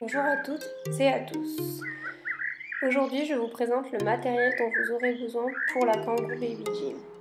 Bonjour à toutes et à tous. Aujourd'hui, je vous présente le matériel dont vous aurez besoin pour la Kangoo Baby Gym.